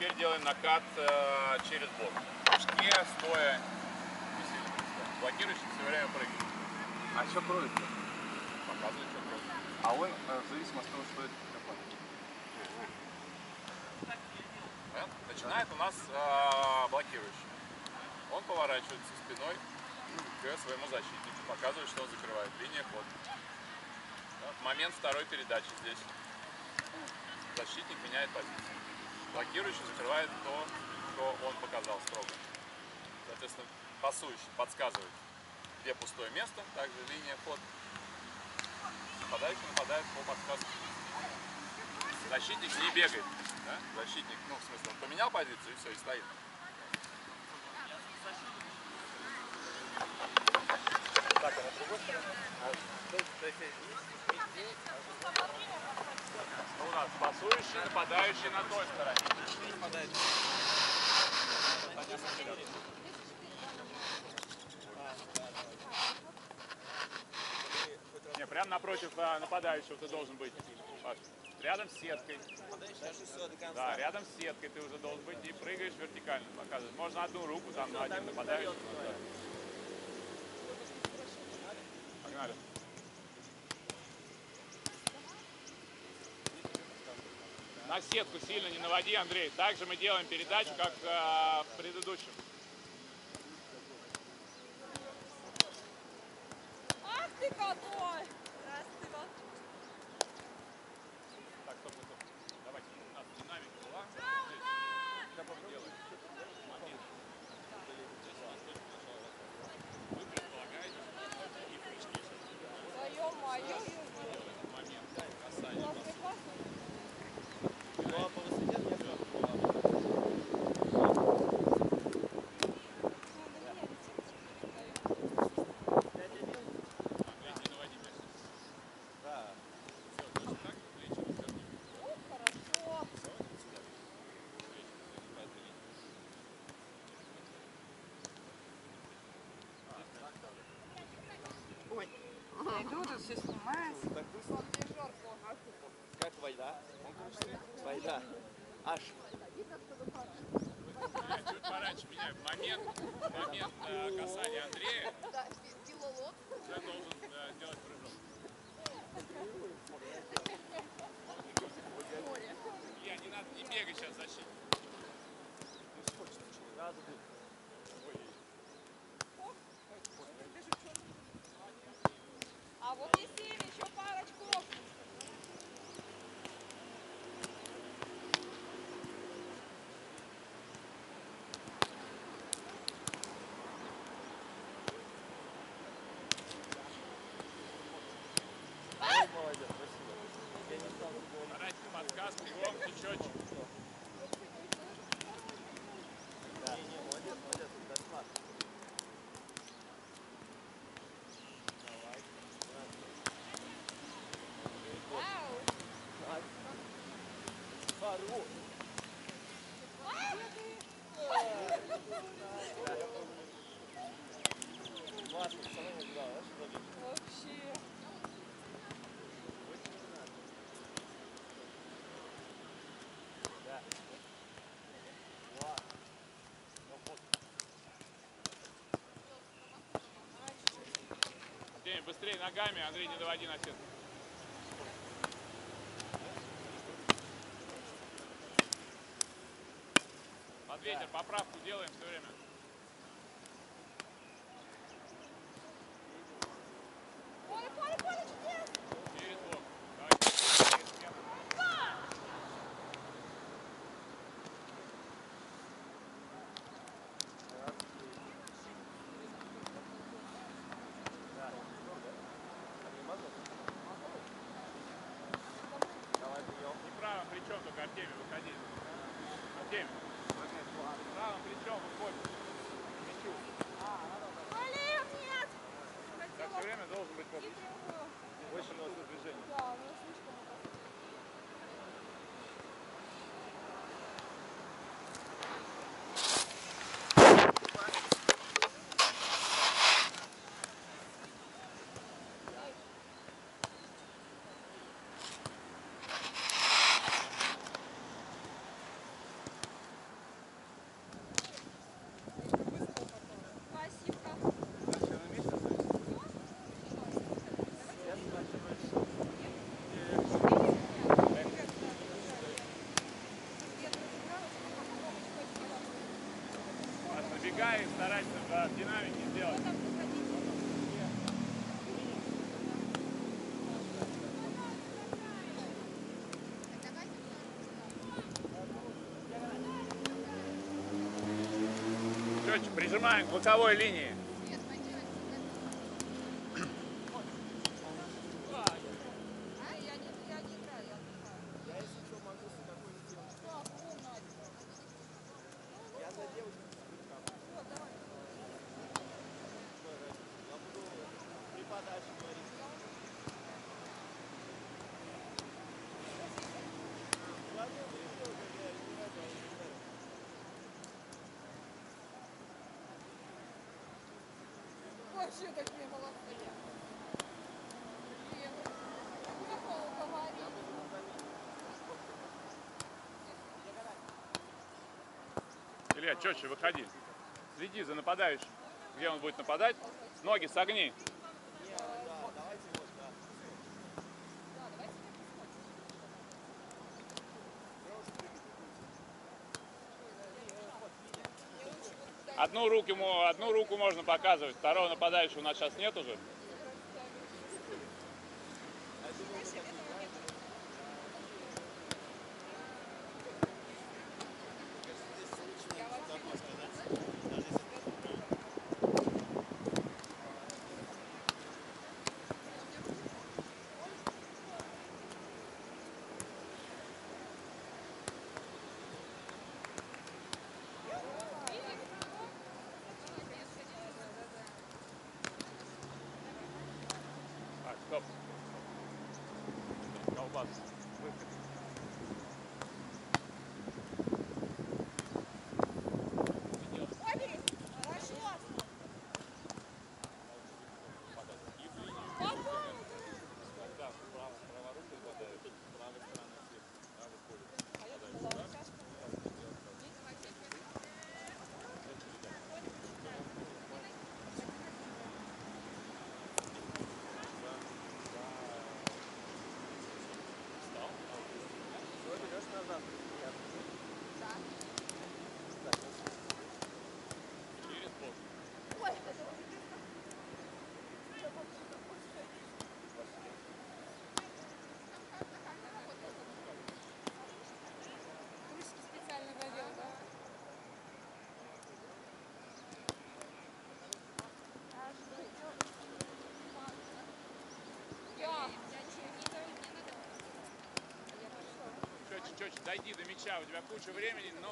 теперь делаем накат э, через бок. Прыжке, стоя, не сильно прыгать. Блокирующий все время прыгает. А что кроет? Показывает, что прыгает. А он э, в зависимости от того, что это какой. Понятно? Начинает у нас э, блокирующий. Он поворачивается спиной к своему защитнику, показывает, что он закрывает. Линия ход. Да, момент второй передачи здесь защитник меняет позицию. Блокирующий закрывает то, что он показал строго. Соответственно, пасующий подсказывает, где пустое место, также линия ход. Нападающий нападает по подсказке. Защитник не бегает. Да? Защитник, ну, в смысле, он поменял позицию и все, и стоит. У нас пасующий, нападающий на той стороне. Не, прям напротив а, нападающего ты должен быть. Рядом с сеткой. Да, рядом с сеткой ты уже должен быть и прыгаешь вертикально, показываешь. Можно одну руку там на один нападающий. Погнали. На сетку сильно не наводи, Андрей. Также мы делаем передачу, как э, в предыдущем. Ах ты какой! Раз ты вот. Так, стоп, стоп, стоп. Давайте, у нас динамика была. Здесь. Как мы делаем? Момент. Вы предполагаете, что и прыжки Твое мое. момент касания. Классный, классный. Андрей, не наводи мяч. Всё, точно так, плечи разверни. Ну, хорошо. Ой, я все снимается. Монтажер плохо. Как война? Война. Аж. Я чуть пораньше меняю. Момент, момент э, касания Андрея Да, пилолот. уже должен э, сделать прыжок. Я не надо, не бегай сейчас защитник. А Старайтесь подсказку, громче, День, быстрее ногами, Андрей, не доводи на сетку. Под ветер, поправку делаем все время. Поле, поле, поле, чудес! Через бок. Давайте. Через сетку. Не правым плечом только Артемий выходи. Артемий. Правым плечом выходи. К мячу. Блин, нет! Так все время должен быть по Хитренькую. Больше носу движения. Да, у меня слишком это. Пробегай и старайся в динамике сделать. Четче прижимаем к боковой линии. А, я не, я не играю, я отдыхаю. Я если что могу с такой сделать. Что, умно. Я за девочку Вот, давай. Я буду при подаче говорить. Вообще. И вот, Прикол говорит. Илья, четче выходи. Следи за нападающим. Где он будет нападать? Ноги согни. Да, давайте так посмотрим. Одну руку, одну руку можно показывать, второго нападающего у нас сейчас нет уже. Так, стоп. Колбас. Выход. Ой, Борис, хорошо. Попал. Да, справа, справа руку нападает, с правой стороны слева. Да, выходит. А я думала, сейчас Все, берешь назад. Я Через бок. Ой, это уже Ручки специально надел, да? Я. Четче, дойди до мяча, у тебя куча времени, но